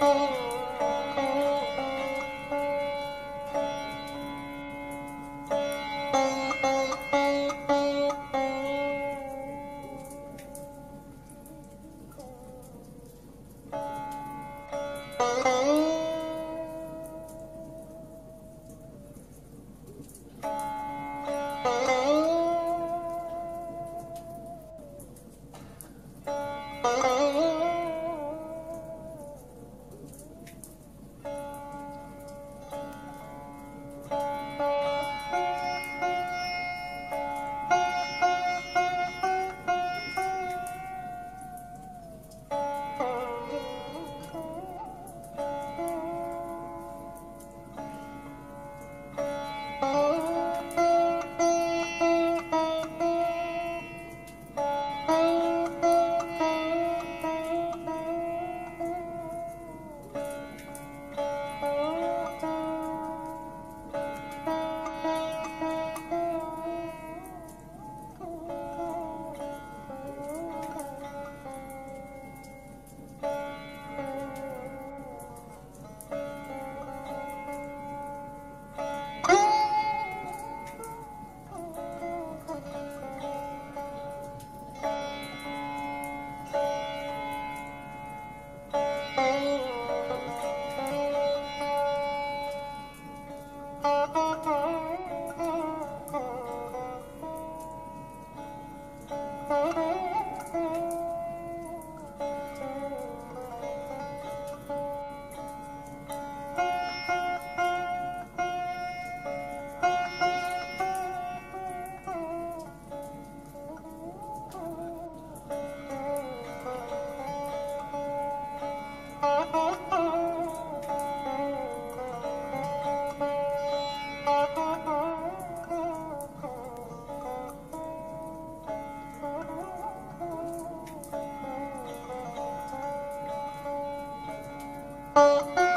Oh. Música